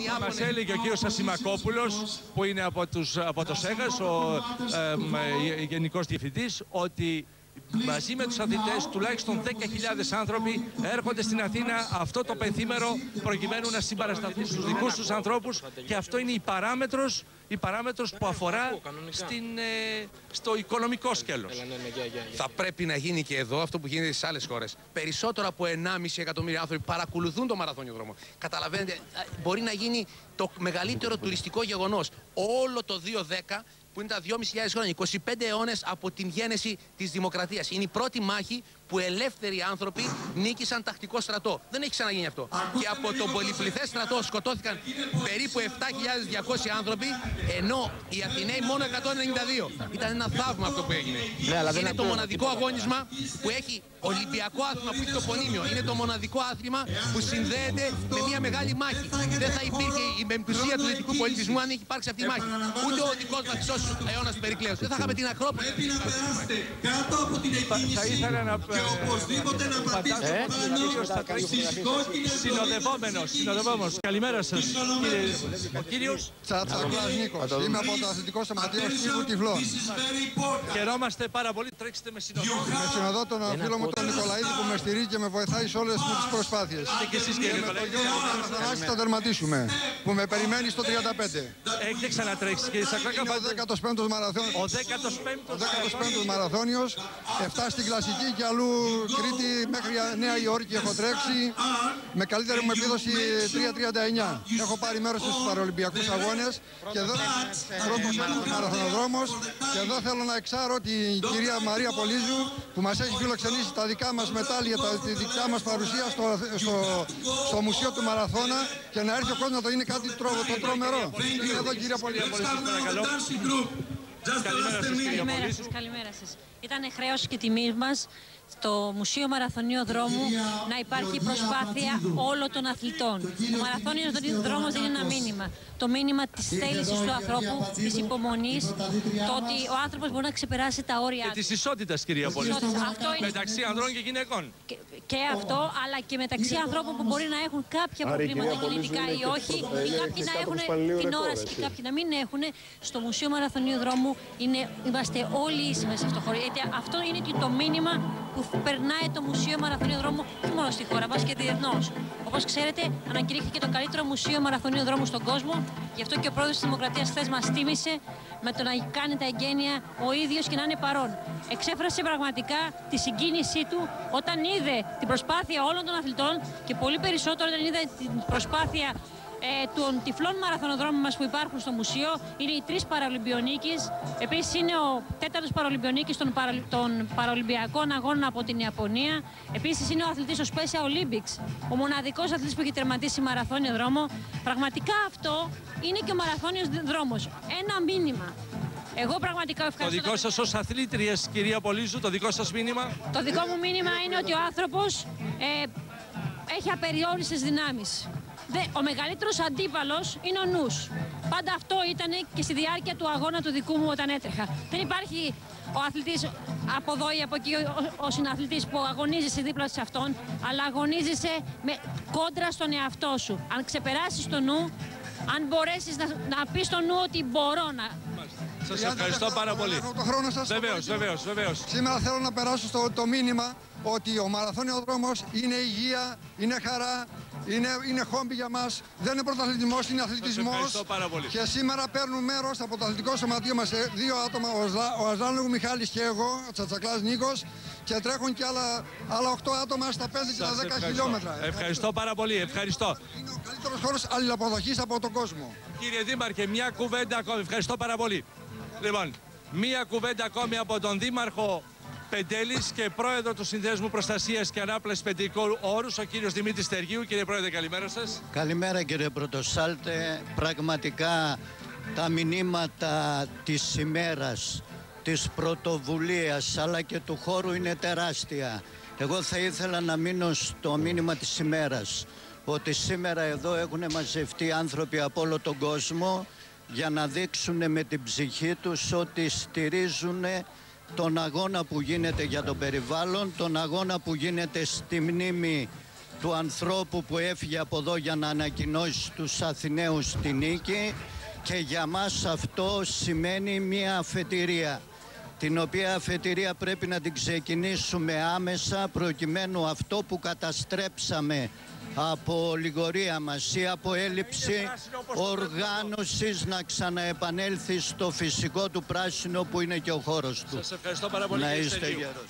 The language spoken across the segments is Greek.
Ιάπωνες. Μας έλεγε ο κύριος Ασημακόπουλος, που είναι από, τους, από το ΣΕΓΑΣ, ο ε, ε, Γενικός Διευθυντής, ότι μαζί με τους αθλητές τουλάχιστον 10.000 άνθρωποι έρχονται στην Αθήνα αυτό το πενθήμερο προκειμένου να συμπαρασταθούν στους δικούς τους ανθρώπους και αυτό είναι η παράμετρος, η παράμετρος που αφορά στην, ε, στο οικονομικό σκέλος. Θα πρέπει να γίνει και εδώ αυτό που γίνεται στις άλλες χώρες. Περισσότερο από 1,5 εκατομμύρια άνθρωποι παρακολουθούν το μαραθώνιο δρόμο. Καταλαβαίνετε, ε, μπορεί να γίνει το μεγαλύτερο τουριστικό γεγονός. Όλο το 2010 που είναι τα 2.500 χρόνια, 25 αιώνες από την γέννηση της δημοκρατίας. Είναι η πρώτη μάχη που ελεύθεροι άνθρωποι νίκησαν τακτικό στρατό. Δεν έχει ξαναγίνει αυτό. Και από τον πολυπληθές στρατό σκοτώθηκαν περίπου 7.200 άνθρωποι, ενώ οι Αθηναίοι μόνο 192. Ήταν ένα θαύμα αυτό που έγινε. Ναι, είναι το μοναδικό αγώνισμα που έχει Ολυμπιακό άθλημα που έχει το πονίμιο. Είναι το μοναδικό άθλημα που συνδέεται με μια μεγάλη μάχη. Δεν θα υπήρχε η μεμπτουσία του δυτικού πολιτισμού αν έχει υπάρξει αυτή η μάχη. Ούτε ο δικός μας αιώνα αιώνας Περικλέου. Δεν θα είχαμε την Ακρόπολη. κάτω από την Θα ήθελα να και οπωσδήποτε να πατήσετε Ε, πάνω θα τρέξει στις κόκκινες συνοδευόμενος, συνοδευόμενος. Καλημέρα σας, κύριε. Ο κύριος Τσατσακλάς Νίκος. Είμαι από το Αθλητικό Σωματείο Στίβου Τυφλών. Χαιρόμαστε πάρα πολύ. Τρέξτε με συνοδεύοντα. Με συνοδό τον φίλο μου τον Νικολαίδη που με στηρίζει και με βοηθάει σε όλες μου τις προσπάθειες. Και εσείς κύριε Και με το Νικολαίδη. γιο μου τον Αθανάση θα τερματίσουμε. Που με περιμένει στο 35. Έχετε ξανατρέξει κύριε Σακλάκα. Είναι ο 15ος μαραθώνιος. Ο 15ος. Ο 15ος μαραθώνιος, 7 στην κλασική και αλλού Κρήτη μέχρι Νέα Υόρκη έχω τρέξει με καλύτερη μου επίδοση 3.39. Έχω πάρει μέρος στους Παραολυμπιακούς Αγώνες και εδώ πρώτος μαραθωνοδρόμος και εδώ θέλω να εξάρω την κυρία Μαρία Πολύζου που μας έχει φιλοξενήσει τα δικά μας μετάλλια, τα, τη δικιά μας παρουσία στο, στο, στο Μουσείο του Μαραθώνα και να έρθει ο κόσμος να το είναι κάτι τρο, το τρομερό. Είναι εδώ κυρία Πολύζου. Παρακαλώ. Καλημέρα σας κύριε Καλημέρα Πολύζου. σας, καλημέρα σας. Ήταν χρέος και τιμή μας στο Μουσείο Μαραθωνίου Δρόμου να υπάρχει προσπάθεια όλων των αθλητών. Ο Μαραθώνιος Δρόμος δίνει ένα μήνυμα. Το μήνυμα της θέλησης του ανθρώπου, της υπομονής, το ότι ο άνθρωπος μπορεί να ξεπεράσει τα όρια Και του. της ισότητας κυρία Πολύζου. Ισότητας. Αυτό είναι- Μεταξύ ανδρών και γυναικών. Και, και αυτό, αλλά και μεταξύ ανθρώπων που μπορεί να έχουν κάποια προβλήματα γενετικά ή όχι, ή κάποιοι να έχουν την όραση και κάποιοι να μην έχουν. Στο Μουσείο Μαραθωνίου Δρόμου είναι, είμαστε όλοι ίσοι μέσα σε αυτό το χώρο. Γιατί αυτό είναι και το μήνυμα που περνάει το Μουσείο Μαραθωνίου Δρόμου όχι μόνο στη χώρα μας και διεθνώς. Όπως ξέρετε, ανακηρύχθηκε το καλύτερο Μουσείο Μαραθωνίου Δρόμου στον κόσμο. Γι' αυτό και ο πρόεδρος της Δημοκρατίας χθες μας τίμησε με το να κάνει τα εγγένεια ο ίδιος και να είναι παρόν. Εξέφρασε πραγματικά τη συγκίνησή του όταν είδε την προσπάθεια όλων των αθλητών και πολύ περισσότερο όταν είδε την προσπάθεια ε, των τυφλών μαραθωνοδρόμων μας που υπάρχουν στο μουσείο. Είναι οι τρεις παραολυμπιονίκες. Επίσης είναι ο τέταρτος παραολυμπιονίκης των, παρα, των παραολυμπιακών αγώνων από την Ιαπωνία. Επίσης είναι ο αθλητής στο Special Olympics. Ο μοναδικός αθλητής που έχει τερματίσει μαραθώνιο δρόμο. Πραγματικά αυτό είναι και ο μαραθώνιος δρόμος. Ένα μήνυμα. Εγώ πραγματικά Το ευχαριστώ. δικό τα σας ως αθλήτριες κυρία Πολύζου, το δικό σας μήνυμα; το δικό μου μήνυμα είναι ότι ο άνθρωπος ε, έχει απεριόριστες δυνάμεις. Δε, ο μεγαλύτερος αντίπαλος είναι ο νους. Πάντα αυτό ήταν και στη διάρκεια του αγώνα του δικού μου όταν έτρεχα. Δεν υπάρχει ο αθλητής από εδώ ή από εκεί, ο, ο συναθλητής που αγωνίζεσαι δίπλα σε αυτόν, αλλά αγωνίζεσαι με κόντρα στον εαυτό σου. Αν ξεπεράσεις το νου, αν μπορέσεις να, να πεις στο νου ότι μπορώ να... Σας ευχαριστώ πάρα πολύ. Έχω το χρόνο σας. Βεβαίως, βεβαίως, βεβαίως. Σήμερα θέλω να περάσω στο το μήνυμα ότι ο μαραθώνιος δρόμος είναι υγεία, είναι χαρά, είναι, είναι χόμπι για μας, δεν είναι πρωταθλητισμός, είναι αθλητισμός. ευχαριστώ πάρα πολύ. Και σήμερα παίρνουν μέρος από το αθλητικό σωματείο μας ε, δύο άτομα, ο, Ζα, ο Αζάνογου Μιχάλης και εγώ, ο Τσατσακλάς Νίκος, και τρέχουν και άλλα, άλλα 8 άτομα στα 5 και Σας τα 10 ευχαριστώ. χιλιόμετρα. Ευχαριστώ πάρα πολύ, ευχαριστώ. Είναι ο καλύτερος χώρος αλληλαποδοχής από τον κόσμο. Κύριε Δήμαρχε, μια κουβέντα ακόμη. Ευχαριστώ πάρα πολύ. Λοιπόν, μια κουβέντα ακόμη από τον Δήμαρχο Πεντέλης και πρόεδρο του Συνδέσμου Προστασίας και Ανάπλασης Πεντρικού Όρους, ο κύριος Δημήτρης Στεργίου. Κύριε Πρόεδρε, καλημέρα σας. Καλημέρα κύριε Πρωτοσάλτε. Πραγματικά τα μηνύματα της ημέρας, της πρωτοβουλίας αλλά και του χώρου είναι τεράστια. Εγώ θα ήθελα να μείνω στο μήνυμα της ημέρας ότι σήμερα εδώ έχουν μαζευτεί άνθρωποι από όλο τον κόσμο για να δείξουν με την ψυχή τους ότι στηρίζουν τον αγώνα που γίνεται για το περιβάλλον, τον αγώνα που γίνεται στη μνήμη του ανθρώπου που έφυγε από εδώ για να ανακοινώσει τους Αθηναίους τη νίκη. Και για μας αυτό σημαίνει μια αφετηρία την οποία αφετηρία πρέπει να την ξεκινήσουμε άμεσα προκειμένου αυτό που καταστρέψαμε από λιγορία μας ή από έλλειψη οργάνωσης να ξαναεπανέλθει στο φυσικό του πράσινο που είναι και ο χώρος του. Σας ευχαριστώ πάρα πολύ Να κύριε είστε Στέλιου. γερός.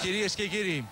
Κυρίες και κύριοι,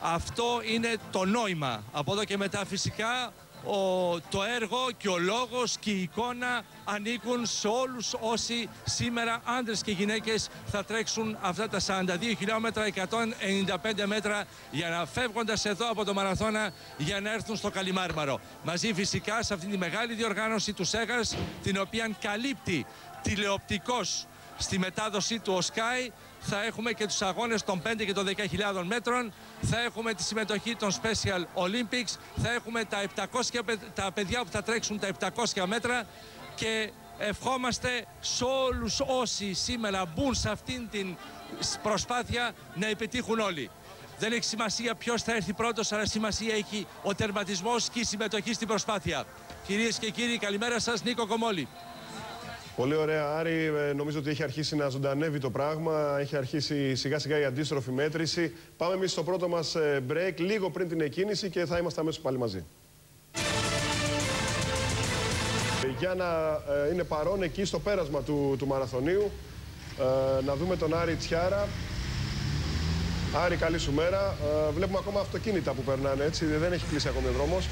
αυτό είναι το νόημα. Από εδώ και μετά φυσικά ο, το έργο και ο λόγος και η εικόνα ανήκουν σε όλους όσοι σήμερα άντρες και γυναίκες θα τρέξουν αυτά τα 42 χιλιόμετρα, 195 μέτρα για να φεύγοντας εδώ από το Μαραθώνα για να έρθουν στο Καλιμάρμαρο. Μαζί φυσικά σε αυτή τη μεγάλη διοργάνωση του ΣΕΓΑΣ την οποία καλύπτει τηλεοπτικός στη μετάδοση του ΟΣΚΑΙ θα έχουμε και τους αγώνες των 5 και των 10.000 μέτρων, θα έχουμε τη συμμετοχή των Special Olympics, θα έχουμε τα, 700, παι- τα παιδιά που θα τρέξουν τα 700 μέτρα και ευχόμαστε σε όλους όσοι σήμερα μπουν σε αυτήν την προσπάθεια να επιτύχουν όλοι. Δεν έχει σημασία ποιος θα έρθει πρώτος, αλλά σημασία έχει ο τερματισμός και η συμμετοχή στην προσπάθεια. Κυρίες και κύριοι, καλημέρα σας, Νίκο Κομόλη. Πολύ ωραία, Άρη. Ε, Νομίζω ότι έχει αρχίσει να ζωντανεύει το πράγμα. Έχει αρχίσει σιγά σιγά η αντίστροφη μέτρηση. Πάμε εμείς στο πρώτο μας break, λίγο πριν την εκκίνηση και θα είμαστε αμέσως πάλι μαζί. Ε, Για να ε, είναι παρόν εκεί στο πέρασμα του, του μαραθωνίου, ε, να δούμε τον Άρη Τσιάρα. Άρη, καλή σου μέρα. Ε, βλέπουμε ακόμα αυτοκίνητα που περνάνε έτσι, δεν έχει κλείσει ακόμη ο δρόμος.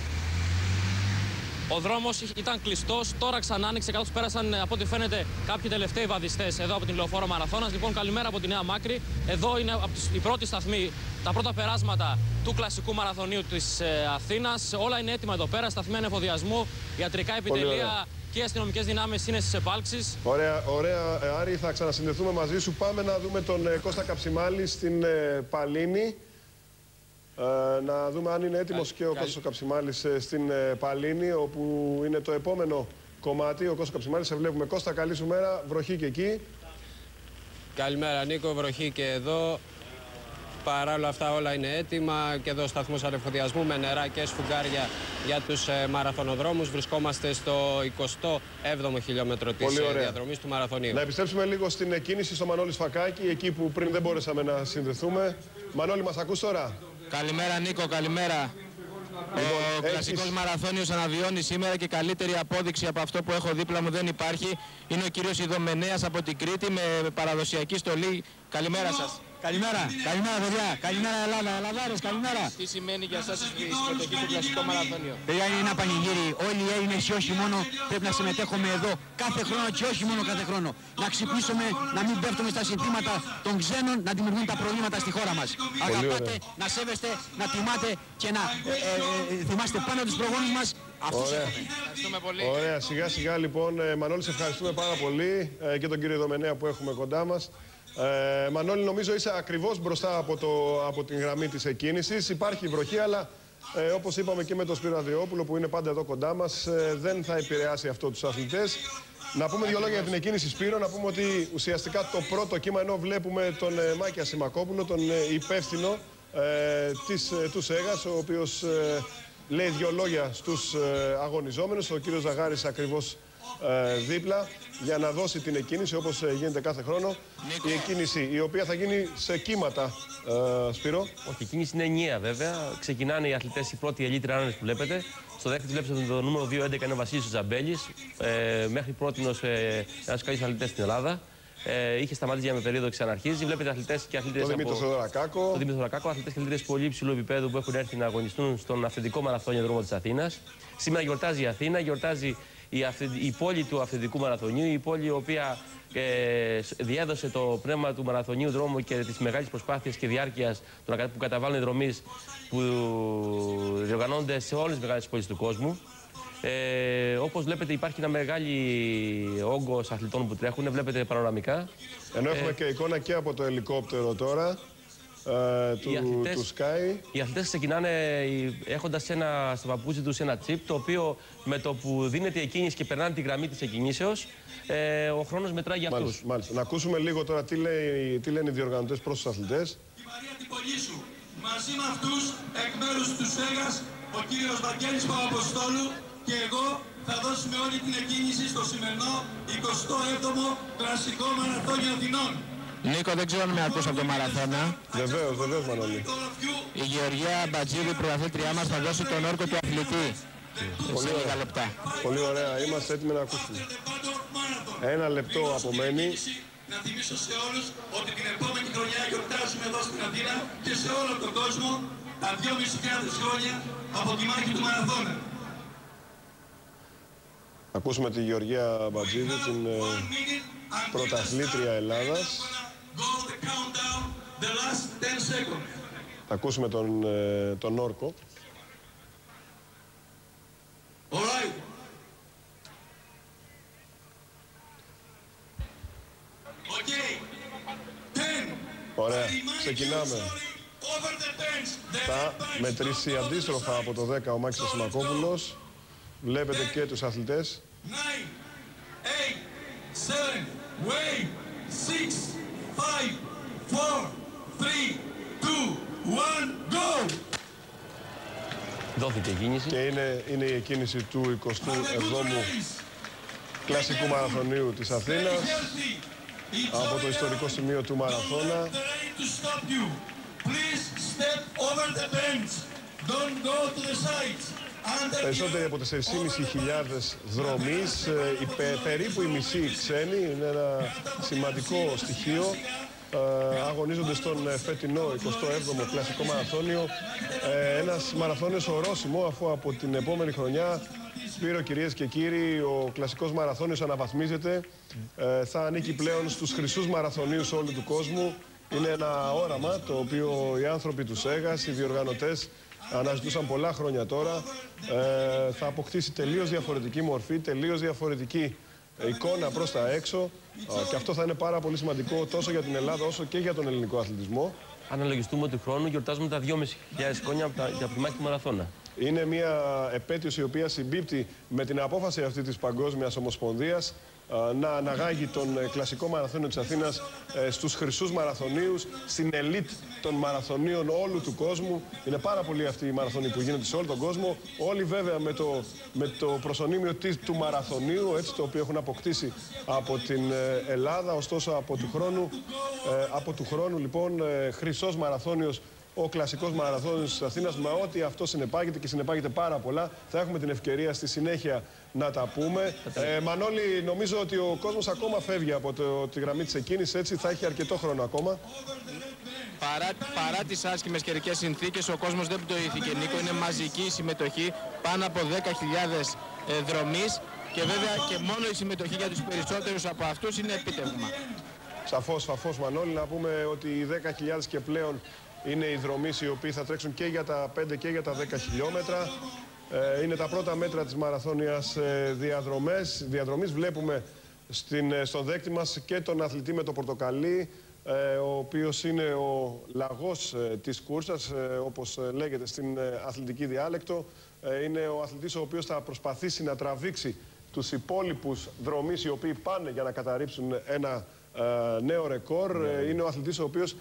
Ο δρόμος ήταν κλειστός, τώρα ξανά άνοιξε καθώς πέρασαν ε, από ό,τι φαίνεται κάποιοι τελευταίοι βαδιστές εδώ από την λεωφόρο Μαραθώνας. Λοιπόν, καλημέρα από τη Νέα Μάκρη. Εδώ είναι από τις- η πρώτη σταθμή, τα πρώτα περάσματα του κλασικού μαραθωνίου της Αθήνας. Όλα είναι έτοιμα εδώ πέρα, σταθμένα εφοδιασμού, ιατρικά ωραία. επιτελεία και αστυνομικές δυνάμεις είναι στις επάλξεις. Ωραία, ωραία. Ε, Άρη, θα ξανασυνδεθούμε μαζί σου. Πάμε να δούμε τον ε, Κώστα Καψιμάλη στην ε, Παλίνη. Ε, να δούμε αν είναι έτοιμος και ο Κώστας ο Καψιμάλης ε, στην ε, Παλίνη, όπου είναι το επόμενο κομμάτι. Ο Κώστας Καψιμάλης, σε βλέπουμε. Κώστα, καλή σου μέρα. Βροχή και εκεί. Καλημέρα Νίκο, βροχή και εδώ. Παρά όλα αυτά όλα είναι έτοιμα και εδώ σταθμός ανεφοδιασμού με νερά και σφουγγάρια για τους ε, μαραθωνοδρόμους. Βρισκόμαστε στο 27ο χιλιόμετρο της Πολύ ε, ωραία. διαδρομής του μαραθωνίου. Να επιστρέψουμε λίγο στην ε, κίνηση στο Μανώλης Σφακάκη, εκεί που πριν δεν μπορέσαμε να συνδεθούμε. Μανώλη, μας ακούς τώρα; Καλημέρα Νίκο, καλημέρα. Ο έχεις- κλασικός μαραθώνιος αναβιώνει σήμερα και καλύτερη απόδειξη από αυτό που έχω δίπλα μου δεν υπάρχει. Είναι ο κύριος Ιδωμενέας από την Κρήτη με παραδοσιακή στολή. Καλημέρα σας. Καλημέρα, καλημέρα παιδιά, καλημέρα Ελλάδα, Ελλαδάρες, καλημέρα. Τι σημαίνει για σας η συμμετοχή στο κλασικό μαραθώνιο; Παιδιά είναι ένα πανηγύρι, όλοι οι Έλληνες και όχι μόνο πρέπει να συμμετέχουμε εδώ κάθε χρόνο και όχι μόνο κάθε χρόνο. Να ξυπνήσουμε, να μην πέφτουμε στα συνθήματα των ξένων, να δημιουργούν τα προβλήματα στη χώρα μας. Αγαπάτε, να σέβεστε, να τιμάτε και να ε, ε, ε, θυμάστε πάνω τους προγόνους μας. Αυτούς Ωραία. έχουμε. Ευχαριστούμε πολύ. Ωραία, σιγά σιγά λοιπόν. Ε, Μανώλη, σε ευχαριστούμε πάρα πολύ ε, και τον κύριο Δομενέα που έχουμε κοντά μας. Ε, Μανώλη, νομίζω είσαι ακριβώς μπροστά από, το, από την γραμμή της εκκίνησης. Υπάρχει βροχή, αλλά ε, όπως είπαμε και με τον Σπύρο Αδριόπουλο που είναι πάντα εδώ κοντά μας, ε, δεν θα επηρεάσει αυτό τους αθλητές. Να πούμε δύο λόγια για την εκκίνηση Σπύρο, να πούμε ότι ουσιαστικά το πρώτο κύμα, ενώ βλέπουμε τον ε, Μάκη Ασημακόπουλο, τον ε, υπεύθυνο ε, της, ε, του ΣΕΓΑΣ, ο οποίος ε, λέει δύο λόγια στους ε, αγωνιζόμενους. Ο κύριος Ζαγάρης ακριβώς ε, δίπλα για να δώσει την εκκίνηση όπως ε, γίνεται κάθε χρόνο. Η εκκίνηση η οποία θα γίνει σε κύματα, ε, Σπύρο. Όχι, η κίνηση είναι ενιαία βέβαια. Ξεκινάνε οι αθλητές, οι πρώτοι ελίτ runners που βλέπετε. Στο δέκτη βλέπετε το νούμερο 2-11 είναι ο Βασίλης Ζαμπέλη. Ε, μέχρι πρώτη ε, ένας καλύτερο αθλητές στην Ελλάδα. Ε, είχε σταματήσει για μια περίοδο, ξαναρχίζει. Βλέπετε αθλητές και αθλητέ. Το Δημήτρη Θεοδωρακάκο. Το Δημήτρη Θεοδωρακάκο, αθλητές και αθλητέ πολύ υψηλού επίπεδου που έχουν έρθει να αγωνιστούν στον αυθεντικό μαραθώνιο δρόμο της Αθήνας. Σήμερα γιορτάζει η Αθήνα, γιορτάζει η, αυθε- η πόλη του αυθεντικού μαραθωνίου, η πόλη η οποία ε, σ- διέδωσε το πνεύμα του μαραθωνίου δρόμου και της μεγάλης προσπάθειας και διάρκειας που καταβάλουν οι δρομείς που διοργανώνονται σε όλες τις μεγάλες πόλεις του κόσμου. Ε, Όπως βλέπετε, υπάρχει ένα μεγάλη όγκος αθλητών που τρέχουν. Βλέπετε πανοραμικά. Ενώ έχουμε και εικόνα και από το ελικόπτερο τώρα ε, του, Οι αθλητές- του Sky. Οι αθλητές ξεκινάνε έχοντας ένα στο παπούτσι τους ένα τσίπ, το οποίο με το που δίνεται η εκκίνηση και περνάνε τη γραμμή της εκκινήσεως, ε, ο χρόνος μετράει για αυτούς. Μάλιστα, μάλιστα. Να ακούσουμε λίγο τώρα τι, λέει, τι λένε οι διοργανωτές προς τους αθλητές. Μαρία την πολύ σου. μαζί με αυτούς εκ μέρους του ΣΕΓΑΣ ο κύριος Βαγγέλης Παπαποστόλου και εγώ θα δώσουμε όλη την εκκίνηση στο σημερινό 27ο κλασικό μαραθώνιο Αθηνών. Νίκο, δεν ξέρω αν με ακούς από το μαραθώνα. Βεβαίως, βεβαίως Μανώλη. Η Γεωργία Μπατζίδη, πρωταθλήτριά μας, θα δώσει τον όρκο του αθλητή. Πολύ σε λίγα ωραία. λεπτά. Πολύ ωραία. Είμαστε έτοιμοι να ακούσουμε. Ένα λεπτό απομένει. Να θυμίσω σε όλους ότι την επόμενη χρονιά γιορτάζουμε εδώ στην Αθήνα και σε όλο τον κόσμο τα 2.500 χρόνια από τη μάχη του Μαραθώνα. Ακούσουμε τη Γεωργία Μπατζίδη, την ε, πρωταθλήτρια Ελλάδας. Go the countdown, the last 10 seconds. Θα ακούσουμε τον, ε, τον όρκο. All right. Okay. 10. Ωραία. Ξεκινάμε. Over the bench. The Θα μετρήσει αντίστροφα από το 10 ο Μάκης Σιμακόπουλος. Βλέπετε και τους αθλητές. 9, Δόθηκε κίνηση. Και είναι, είναι η εκκίνηση του 27ου κλασικού μαραθωνίου της Αθήνας από το ιστορικό σημείο του μαραθώνα. To stop you. Please step over the bench. Don't go to the sides. Under Περισσότεροι από 4.500 δρομείς, ε, οι πε- περίπου οι μισοί ξένοι, είναι ένα σημαντικό στοιχείο. Ε, αγωνίζονται στον ε, φετινό 27ο κλασικό μαραθώνιο. Ε, ένας μαραθώνιος ορόσημο αφού από την επόμενη χρονιά Σπύρο, κυρίες και κύριοι, ο κλασικός μαραθώνιος αναβαθμίζεται. Ε, θα ανήκει πλέον στους χρυσούς μαραθωνίους όλου του κόσμου. Είναι ένα όραμα το οποίο οι άνθρωποι τους ΣΕΓΑΣ, οι διοργανωτές, αναζητούσαν πολλά χρόνια τώρα. Ε, θα αποκτήσει τελείως διαφορετική μορφή, τελείως διαφορετική εικόνα προς τα έξω. Ε, και αυτό θα είναι πάρα πολύ σημαντικό τόσο για την Ελλάδα όσο και για τον ελληνικό αθλητισμό. Αναλογιστούμε ότι του χρόνου γιορτάζουμε τα 2.500 χρόνια από, τα, από τη μάχη του Μαραθώνα. Είναι μια επέτειος η οποία συμπίπτει με την απόφαση αυτή της Παγκόσμιας Ομοσπονδίας ε, να αναγάγει τον ε, κλασικό μαραθώνιο της Αθήνας ε, στους χρυσούς μαραθωνίους, στην ελίτ των μαραθωνίων όλου του κόσμου. Είναι πάρα πολλοί αυτοί οι μαραθωνοί που γίνονται σε όλο τον κόσμο. Όλοι βέβαια με το, με το προσωνύμιο της, του μαραθωνίου, έτσι, το οποίο έχουν αποκτήσει από την ε, Ελλάδα. Ωστόσο από του χρόνου, ε, από του χρόνου λοιπόν, ε, χρυσός μαραθώνιος ο κλασικός μαραθώνιος της Αθήνας με ό,τι αυτό συνεπάγεται και συνεπάγεται πάρα πολλά. Θα έχουμε την ευκαιρία στη συνέχεια να τα πούμε. Ε, Μανώλη, νομίζω ότι ο κόσμος ακόμα φεύγει από το, τη γραμμή της εκκίνηση, έτσι θα έχει αρκετό χρόνο ακόμα. Παρά, παρά τις άσχημες καιρικές συνθήκες, ο κόσμος δεν πτωήθηκε, Νίκο. Είναι μαζική η συμμετοχή, πάνω από 10.000 ε, δρομείς και βέβαια και μόνο η συμμετοχή για τους περισσότερους από αυτούς είναι επίτευγμα. Σαφώς, σαφώς, Μανώλη, να πούμε ότι οι 10.000 και πλέον είναι οι δρομείς οι οποίοι θα τρέξουν και για τα 5 και για τα 10 χιλιόμετρα. Ε, είναι τα πρώτα μέτρα της μαραθώνιας ε, διαδρομές. διαδρομής. Βλέπουμε στην, ε, στον δέκτη μας και τον αθλητή με το πορτοκαλί, ε, ο οποίος είναι ο λαγός ε, της κούρσας, ε, όπως ε, λέγεται στην ε, αθλητική διάλεκτο. Ε, είναι ο αθλητής ο οποίος θα προσπαθήσει να τραβήξει τους υπόλοιπους δρομείς οι οποίοι πάνε για να καταρρύψουν ένα ε, νέο ρεκόρ. Ε, Είναι ο αθλητής ο οποίος ε,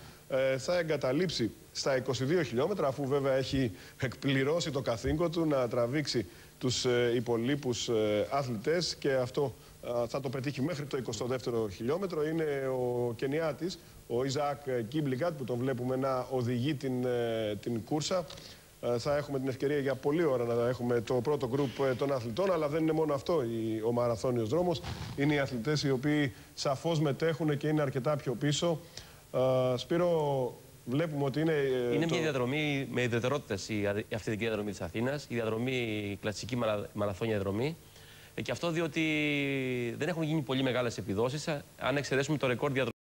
θα εγκαταλείψει στα 22 χιλιόμετρα, αφού βέβαια έχει εκπληρώσει το καθήκον του να τραβήξει τους ε, υπολείπους ε, αθλητές και αυτό ε, θα το πετύχει μέχρι το 22ο χιλιόμετρο. Είναι ο Κενιάτης, ο Ιζάκ Κίμπλιγκατ, που τον βλέπουμε να οδηγεί την, ε, την κούρσα. Ε, θα έχουμε την ευκαιρία για πολλή ώρα να έχουμε το πρώτο γκρουπ ε, των αθλητών, αλλά δεν είναι μόνο αυτό η- ο μαραθώνιος δρόμος. Είναι οι αθλητές οι οποίοι σαφώς μετέχουν και είναι αρκετά πιο πίσω. Ε, Σπύρο, βλέπουμε ότι είναι... ε, Είναι το- μια διαδρομή με ιδιαιτερότητες η α- η αυθεντική διαδρομή της Αθήνας, η διαδρομή, η κλασική μαρα- μαραθώνια διαδρομή. Ε, Και αυτό διότι δεν έχουν γίνει πολύ μεγάλες επιδόσεις. Αν εξαιρέσουμε το ρεκόρ διαδρομή.